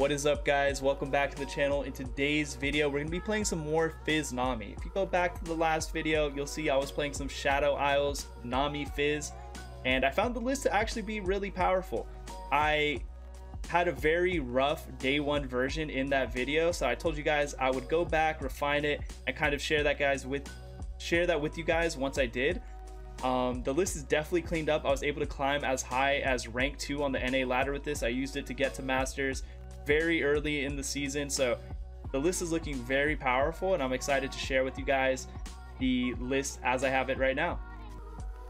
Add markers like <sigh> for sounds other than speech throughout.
What is up guys? Welcome back to the channel. In today's video, we're going to be playing some more Fizz Nami. If you go back to the last video, you'll see I was playing some Shadow Isles Nami Fizz, and I found the list to actually be really powerful. I had a very rough day one version in that video, so I told you guys I would go back, refine it, and kind of share that guys with share that with you guys once I did. Um, the list is definitely cleaned up. I was able to climb as high as rank 2 on the NA ladder with this. I used it to get to Masters very early in the season. So the list is looking very powerful and I'm excited to share with you guys the list as I have it right now.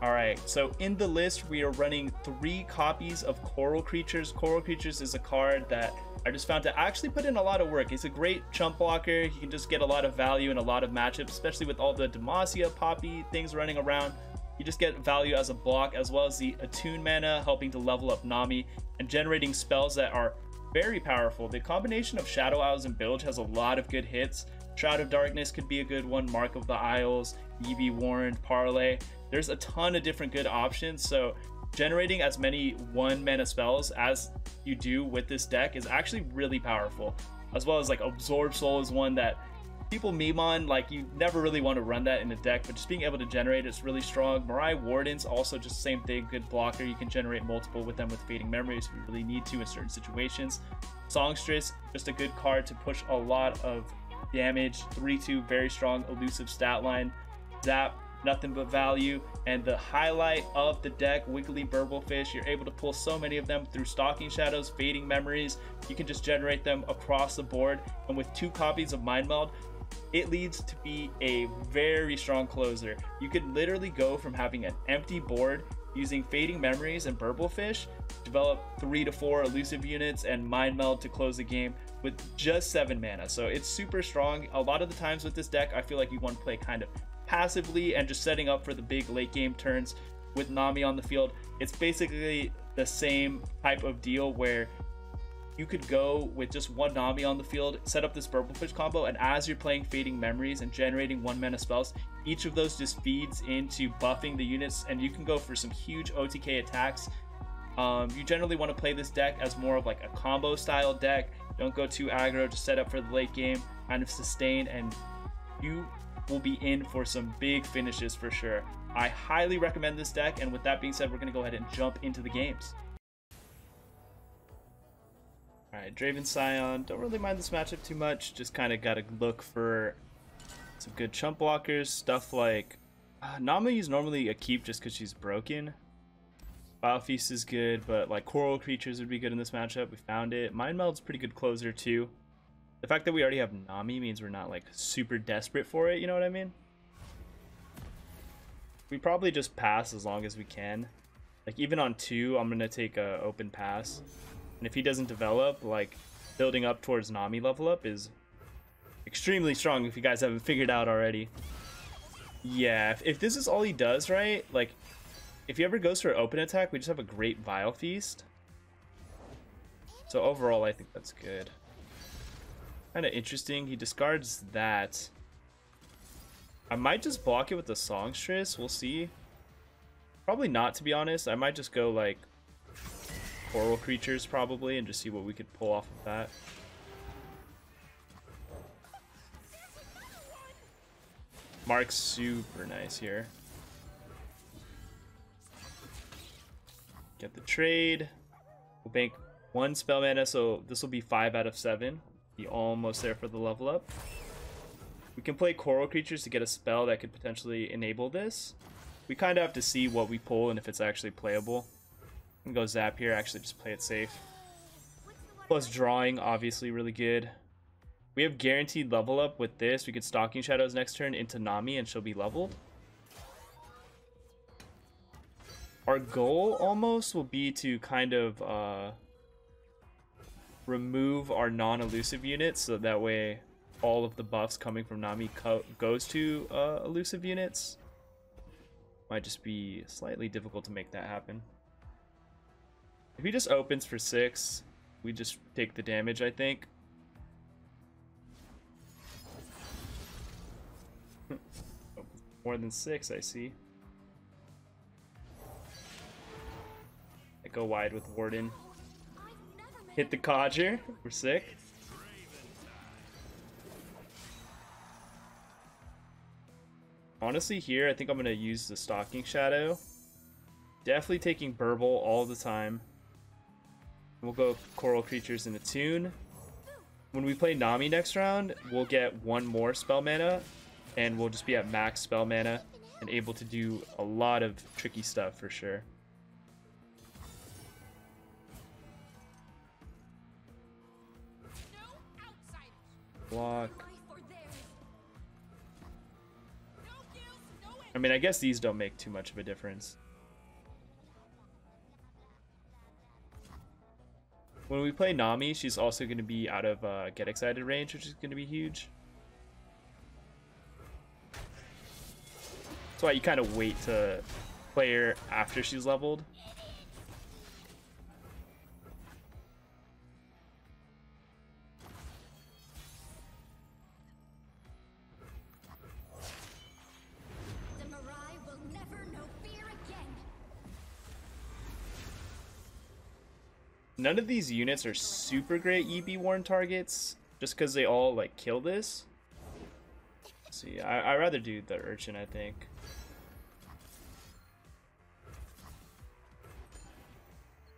All right, so in the list, we are running three copies of Coral Creatures. Coral Creatures is a card that I just found to actually put in a lot of work. It's a great chump blocker. You can just get a lot of value in a lot of matchups, especially with all the Demacia, Poppy things running around. You just get value as a block, as well as the Attune mana, helping to level up Nami, and generating spells that are very powerful. The combination of Shadow Isles and Bilge has a lot of good hits. Shroud of Darkness could be a good one, Mark of the Isles, Eevee Warrant, Parlay. There's a ton of different good options, so generating as many one mana spells as you do with this deck is actually really powerful. As well as like Absorb Soul is one that people meme on, like you never really want to run that in a deck, but just being able to generate it's really strong. Marai Wardens also just the same thing, good blocker. You can generate multiple with them with Fading Memories if you really need to in certain situations. Songstress, just a good card to push a lot of damage. 3-2, very strong, elusive stat line. Zap, nothing but value. And the highlight of the deck, Wiggly Burblefish, you're able to pull so many of them through Stalking Shadows, Fading Memories. You can just generate them across the board. And with two copies of Mind Meld, it leads to be a very strong closer. You could literally go from having an empty board using Fading Memories and Burblefish, develop three to four elusive units and Mind Meld to close the game with just seven mana. So it's super strong. A lot of the times with this deck, I feel like you want to play kind of passively and just setting up for the big late game turns with Nami on the field. It's basically the same type of deal where you could go with just one Nami on the field, set up this Burblefish combo, and as you're playing Fading Memories and generating one mana spells, each of those just feeds into buffing the units, and you can go for some huge OTK attacks. Um, you generally want to play this deck as more of like a combo style deck. Don't go too aggro, just set up for the late game, kind of sustain, and you will be in for some big finishes for sure. I highly recommend this deck, and with that being said, we're going to go ahead and jump into the games. Alright, Draven Sion. Don't really mind this matchup too much. Just kind of got to look for some good chump blockers. Stuff like... Uh, Nami is normally a keep just because she's broken. Vile Feast is good, but like Coral Creatures would be good in this matchup. We found it. Mind Meld's pretty good closer too. The fact that we already have Nami means we're not like super desperate for it, you know what I mean? We probably just pass as long as we can. Like even on two, I'm to take a open pass. And if he doesn't develop, like, building up towards Nami level up is extremely strong if you guys haven't figured out already. Yeah, if, if this is all he does, right, like, if he ever goes for open attack, we just have a great Vile Feast. So overall, I think that's good. Kind of interesting. He discards that. I might just block it with the Songstress. We'll see. Probably not, to be honest. I might just go, like, coral creatures probably and just see what we could pull off of that. Mark's super nice here. Get the trade. We'll bank one spell mana, so this will be five out of seven. Be almost there for the level up. We can play coral creatures to get a spell that could potentially enable this. We kind of have to see what we pull and if it's actually playable go zap here, actually just play it safe. Plus drawing, obviously really good. We have guaranteed level up with this. We could Stalking Shadows next turn into Nami and she'll be leveled. Our goal almost will be to kind of uh, remove our non-elusive units so that way all of the buffs coming from Nami goes to uh, elusive units. Might just be slightly difficult to make that happen. If he just opens for six, we just take the damage, I think. <laughs> More than six, I see. I go wide with Warden. Hit the codger. We're sick. Honestly, here, I think I'm going to use the Stalking Shadow. Definitely taking Burble all the time. We'll go Coral Creatures in Attune. When we play Nami next round, we'll get one more spell mana, and we'll just be at max spell mana and able to do a lot of tricky stuff for sure. Block. I mean, I guess these don't make too much of a difference. When we play Nami, she's also going to be out of uh, Get Excited range, which is going to be huge. That's why you kind of wait to play her after she's leveled. None of these units are super great EB Warren targets, just because they all like kill this. See, I I rather do the Urchin, I think.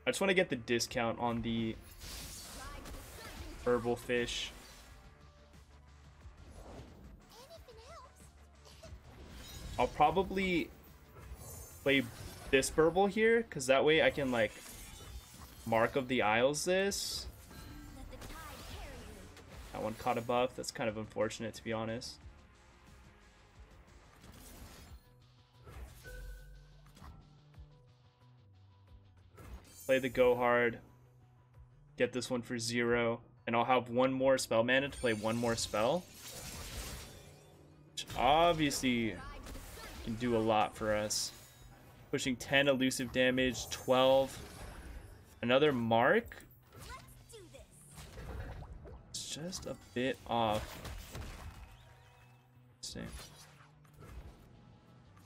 I just want to get the discount on the Burblefish. I'll probably play this burble here, because that way I can like Mark of the Isles this. That one caught a buff. That's kind of unfortunate, to be honest. Play the Go Hard. Get this one for zero. And I'll have one more spell mana to play one more spell. Which obviously can do a lot for us. Pushing 10 elusive damage, 12 Another mark? It's just a bit off. see. I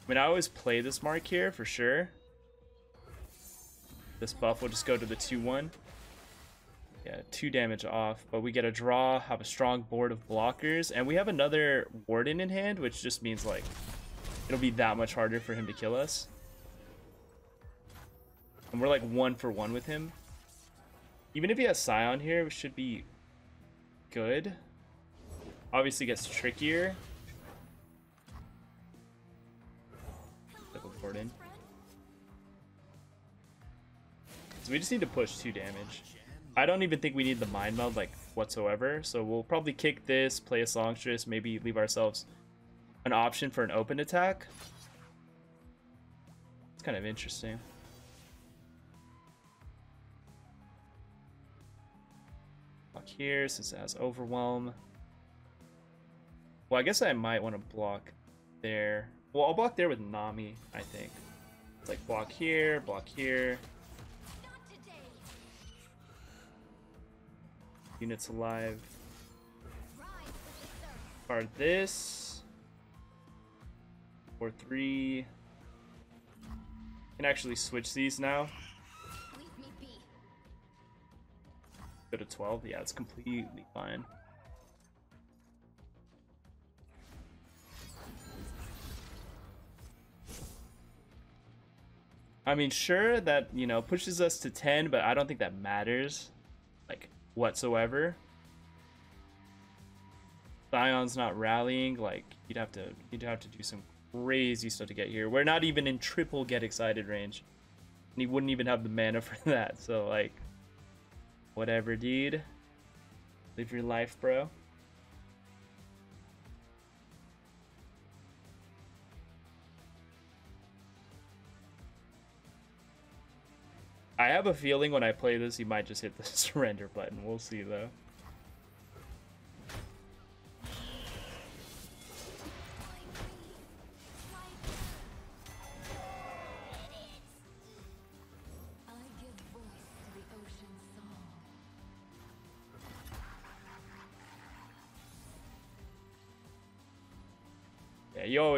mean, I always play this mark here for sure. This buff will just go to the 2-1. Yeah, 2 damage off, but we get a draw, have a strong board of blockers, and we have another Warden in hand, which just means, like, it'll be that much harder for him to kill us. And we're like one for one with him. Even if he has Sion here, it should be good. Obviously gets trickier. Important. So we just need to push two damage. I don't even think we need the Mind Meld like whatsoever. So we'll probably kick this, play a Songstress, maybe leave ourselves an option for an open attack. It's kind of interesting. Here since it has overwhelm. Well, I guess I might want to block there. Well, I'll block there with Nami, I think. It's like block here, block here. Units alive. Card this. Or three. Can actually switch these now. Go to 12? Yeah, it's completely fine. I mean, sure, that, you know, pushes us to 10, but I don't think that matters, like, whatsoever. Sion's not rallying, like, you'd have to, you'd have to do some crazy stuff to get here. We're not even in triple get excited range. And he wouldn't even have the mana <laughs> for that, so, like, Whatever, dude. Live your life, bro. I have a feeling when I play this, you might just hit the <laughs> surrender button. We'll see, though.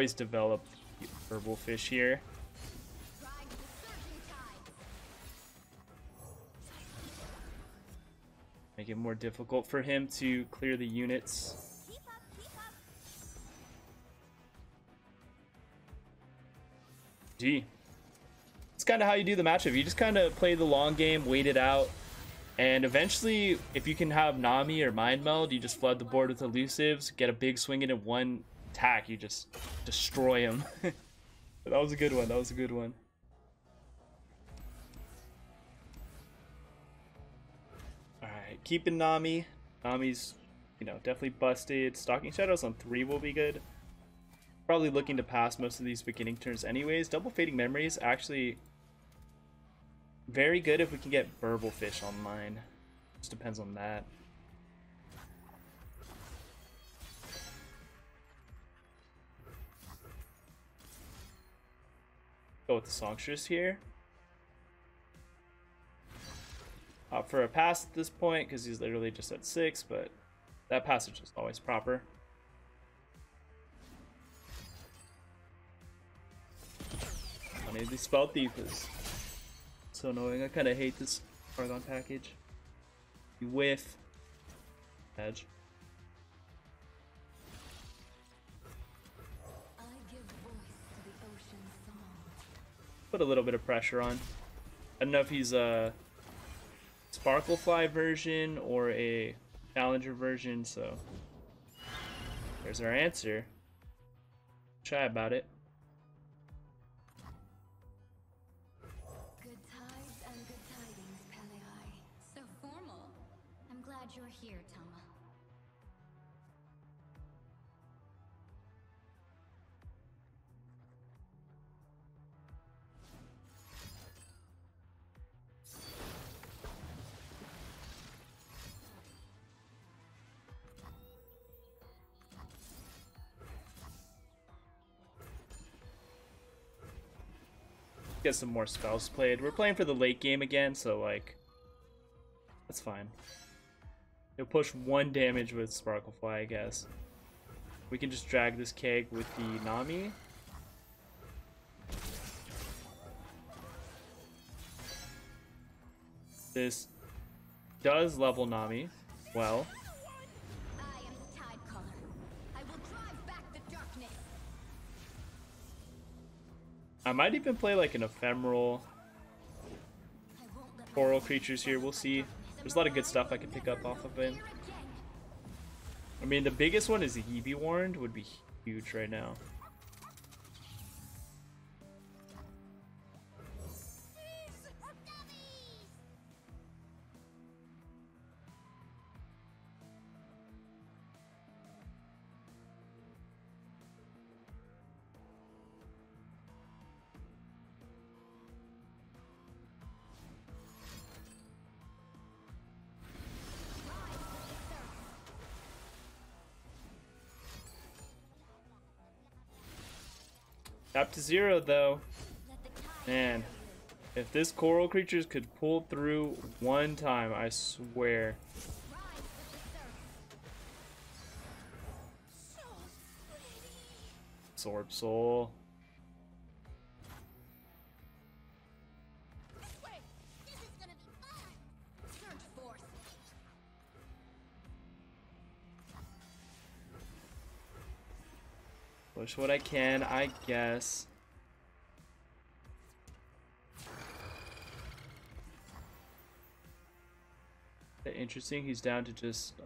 Always develop Burblefish here. make it more difficult for him to clear the units. G. It's kind of how you do the matchup. You just kind of play the long game, wait it out, and eventually, if you can have Nami or Mind Meld, you just flood the board with elusives, get a big swing in at one attack, you just destroy him. <laughs> that was a good one. That was a good one. Alright, keeping Nami. Nami's, you know, definitely busted. Stalking Shadows on 3 will be good. Probably looking to pass most of these beginning turns anyways. Double Fading Memories actually very good if we can get Burble Fish online. Just depends on that. Go with the Songstress here. For a pass at this point because he's literally just at 6, but that passage is always proper. I need these spell thief so annoying. I kind of hate this Targon package. You whiff. Edge. Put a little bit of pressure on. I don't know if he's a Sparklefly version or a Challenger version, so there's our answer. Try about it. Get some more spells played. We're playing for the late game again, so like, that's fine. It'll push one damage with Sparklefly, I guess. We can just drag this keg with the Nami. This does level Nami well. I might even play like an ephemeral coral creatures here. We'll see. There's a lot of good stuff I can pick up off of him. I mean, the biggest one is the Eevee Warned would be huge right now. Up to zero, though. Man, if this coral creatures could pull through one time, I swear. Absorb Soul. Push what I can, I guess. Interesting, he's down to just uh,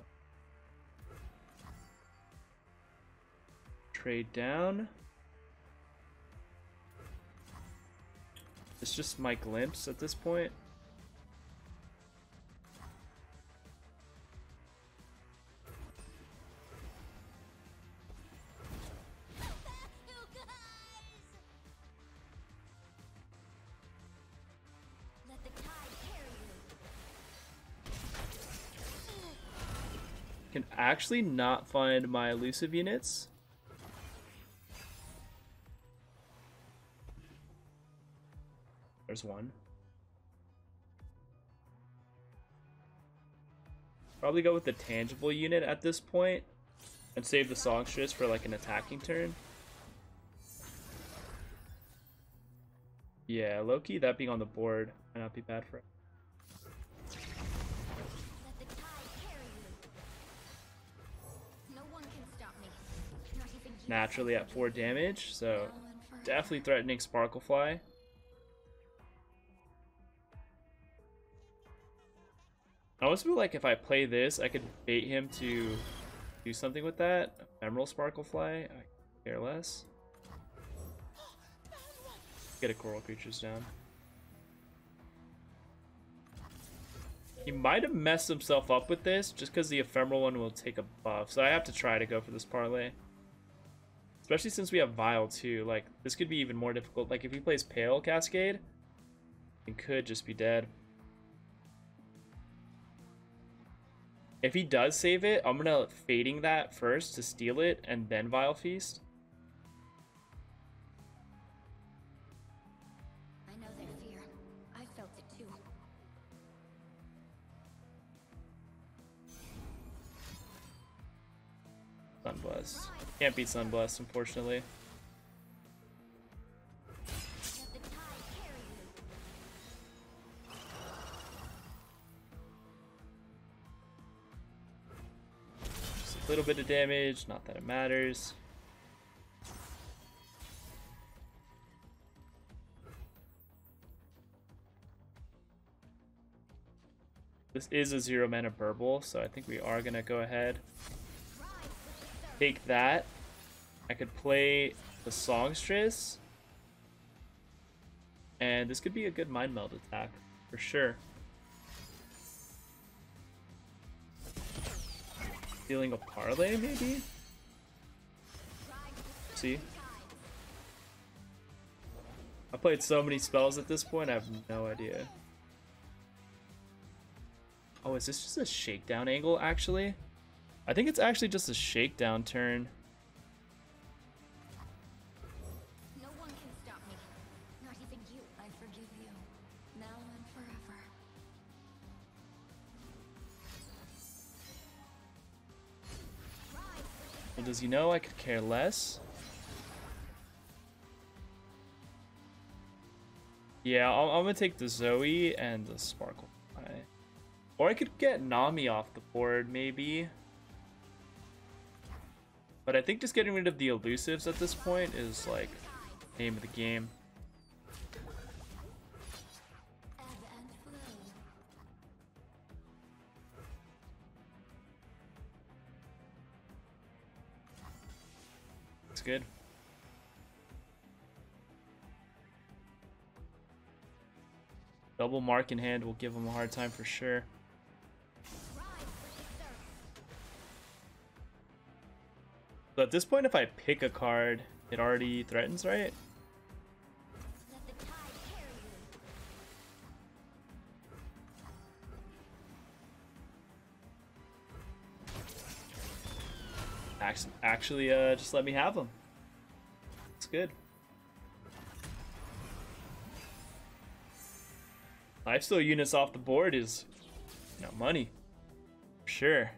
trade down. It's just my glimpse at this point. Can actually not find my elusive units. There's one. Probably go with the tangible unit at this point and save the songstress for like an attacking turn. Yeah, Loki, that being on the board might not be bad for it. Naturally at 4 damage, so definitely threatening Sparklefly. I almost feel like if I play this, I could bait him to do something with that. Ephemeral Sparklefly, I care less. Get a Coral Creatures down. He might have messed himself up with this, just because the Ephemeral one will take a buff. So I have to try to go for this parlay. Especially since we have Vile too. Like, this could be even more difficult. Like, if he plays Pale Cascade, he could just be dead. If he does save it, I'm gonna fading that first to steal it and then Vile Feast. Sunblast. Can't beat Sunblast, unfortunately. Just a little bit of damage, not that it matters. This is a zero mana Burble, so I think we are gonna go ahead. Take that. I could play the Songstress. And this could be a good Mind Meld attack, for sure. Dealing a parlay, maybe? See? I played so many spells at this point, I have no idea. Oh, is this just a shakedown angle, actually? I think it's actually just a shakedown turn. No one can stop me. Not even you. I forgive you. Now and forever. Well, does he know I could care less? Yeah, I'm, I'm gonna take the Zoe and the Sparkle. Or I could get Nami off the board, maybe. But I think just getting rid of the elusives at this point is like name of the game. It's good. Double mark in hand will give him a hard time for sure. So at this point, if I pick a card, it already threatens, right? Actually, uh, just let me have them. It's good. Lifesteal units off the board is, you know, money. Sure.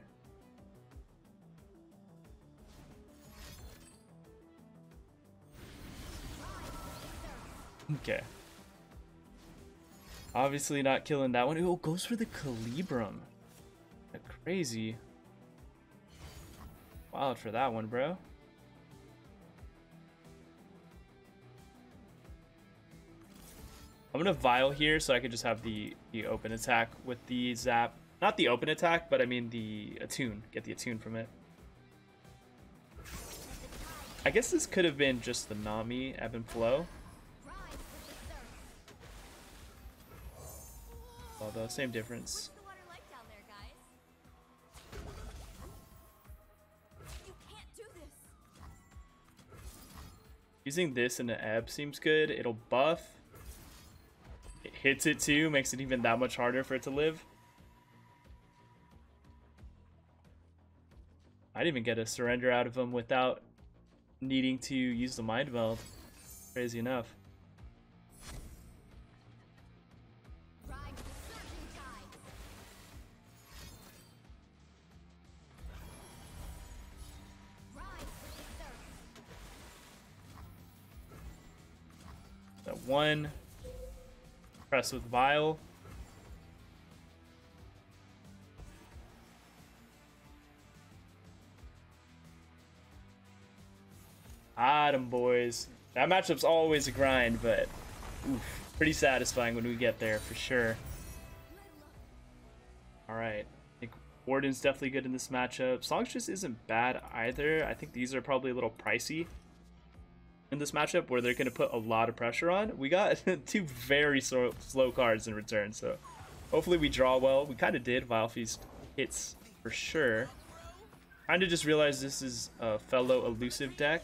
Okay. Obviously not killing that one. Oh, goes for the Calibrum. Crazy. Wild for that one, bro. I'm gonna Vile here so I can just have the, the open attack with the Zap. Not the open attack, but I mean the Attune. Get the Attune from it. I guess this could have been just the Nami Ebb and Flow. Although, same difference. What's the water like down there, guys? You can't do this. Using this in the ebb seems good. It'll buff. It hits it too, makes it even that much harder for it to live. I'd even get a surrender out of him without needing to use the mind meld. Crazy enough. One. Press with Vile. Adam boys. That matchup's always a grind, but oof, pretty satisfying when we get there for sure. All right. I think Warden's definitely good in this matchup. Songstress isn't bad either. I think these are probably a little pricey in this matchup where they're going to put a lot of pressure on. We got <laughs> two very slow, slow cards in return, so hopefully we draw well. We kind of did. Vile Feast hits for sure. Kind of just realized this is a fellow elusive deck.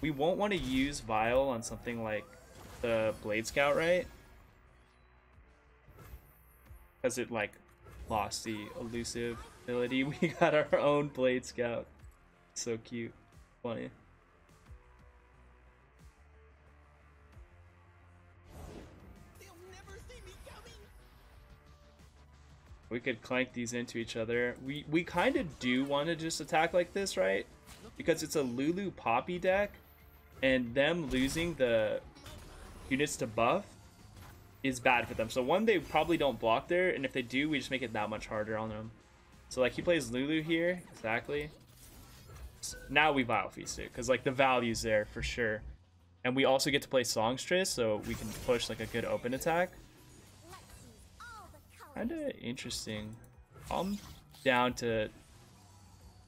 We won't want to use Vile on something like the Blade Scout, right? Because it like lost the elusive ability. <laughs> We got our own Blade Scout. So cute. Funny. We could clank these into each other. We we kind of do want to just attack like this, right? Because it's a Lulu Poppy deck, and them losing the units to buff is bad for them. So one, they probably don't block there, and if they do, we just make it that much harder on them. So like he plays Lulu here, exactly. Now we Vile Feast it, because like the value's there for sure. And we also get to play Songstress, so we can push like a good open attack. Kinda interesting. I'm down to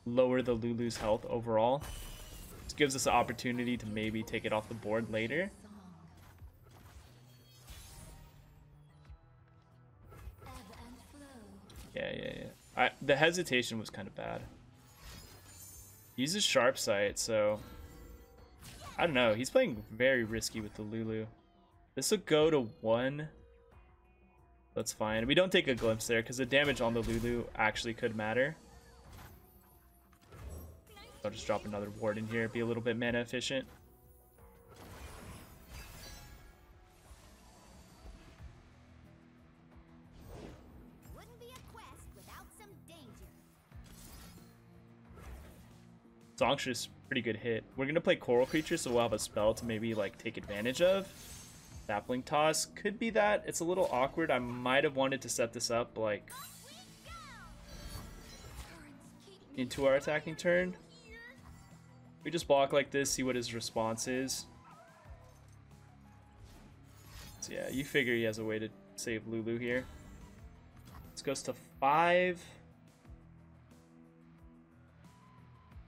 lower the Lulu's health overall. This gives us an opportunity to maybe take it off the board later. Yeah, yeah, yeah. I, the hesitation was kind of bad. He uses sharp sight, so I don't know. He's playing very risky with the Lulu. This will go to one. That's fine. We don't take a glimpse there because the damage on the Lulu actually could matter. I'll just drop another ward in here, be a little bit mana efficient. Songstress pretty good hit. We're gonna play Coral Creature, so we'll have a spell to maybe like take advantage of. Sapling Toss could be that. It's a little awkward. I might have wanted to set this up like into our attacking turn. We just block like this, see what his response is. So yeah, you figure he has a way to save Lulu here. This goes to five.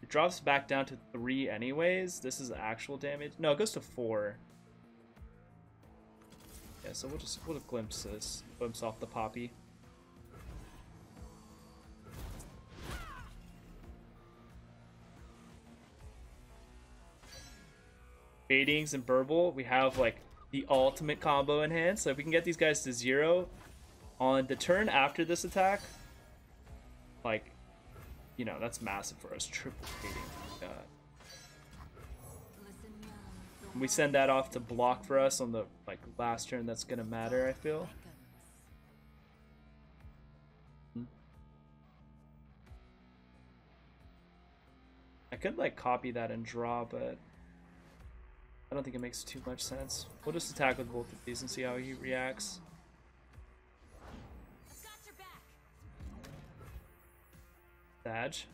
It drops back down to three anyways. This is actual damage. No, it goes to four. Yeah, so we'll just we'll glimpse this. Glimpse off the poppy. Fadings and Burble, we have like the ultimate combo in hand. So if we can get these guys to zero on the turn after this attack, like you know, that's massive for us. Triple fading. We send that off to block for us on the like last turn. That's gonna matter. I feel. Hmm. I could like copy that and draw, but I don't think it makes too much sense. We'll just attack with both of these and see how he reacts. Badge.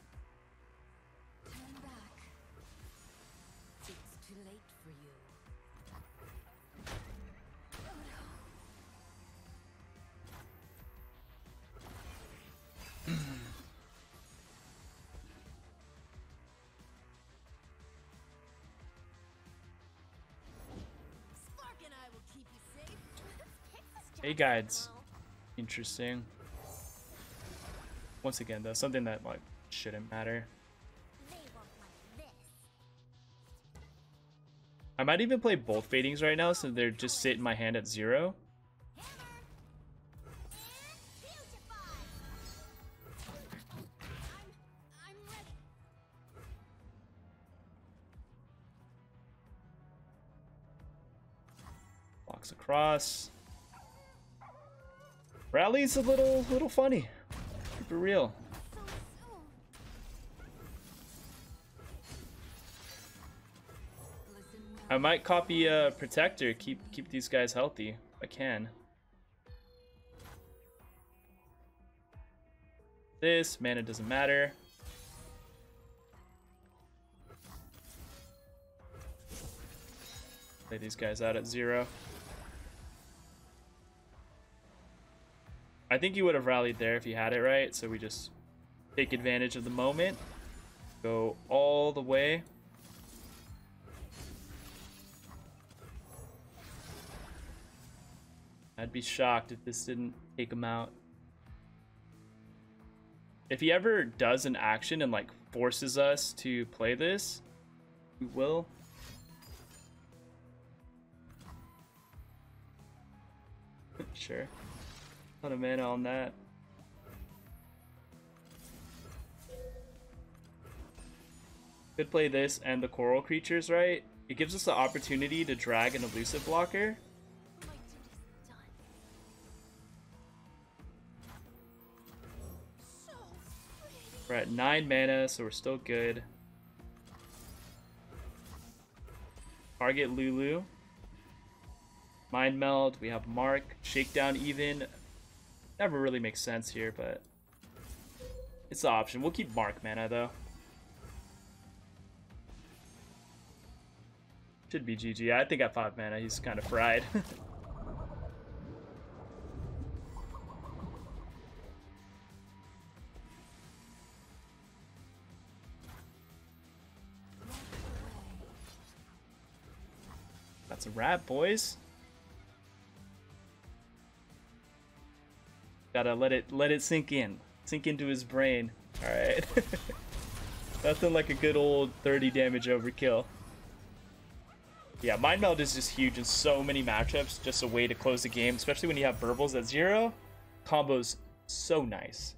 Hey guides. Interesting. Once again though, something that like shouldn't matter. I might even play both fadings right now so they're just sit in my hand at zero. Walks across. Rally's a little little funny. Keep it real. I might copy a uh, protector, keep keep these guys healthy I can. This mana doesn't matter. Play these guys out at zero. I think you would have rallied there if you had it right, so we just take advantage of the moment. Go all the way. I'd be shocked if this didn't take him out. If he ever does an action and like forces us to play this, we will. <laughs> sure. A of mana on that. Could play this and the coral creatures, right? It gives us the opportunity to drag an elusive blocker. We're at 9 mana, so we're still good. Target Lulu. Mind Meld, we have Mark. Shakedown even. Never really makes sense here, but it's the option. We'll keep Mark mana though. Should be GG. I think at 5 mana he's kind of fried. <laughs> That's a wrap, boys. Gotta let it let it sink in. Sink into his brain. Alright. <laughs> Nothing like a good old 30 damage overkill. Yeah, Mind Meld is just huge in so many matchups. Just a way to close the game, especially when you have Burbles at zero. Combo's so nice.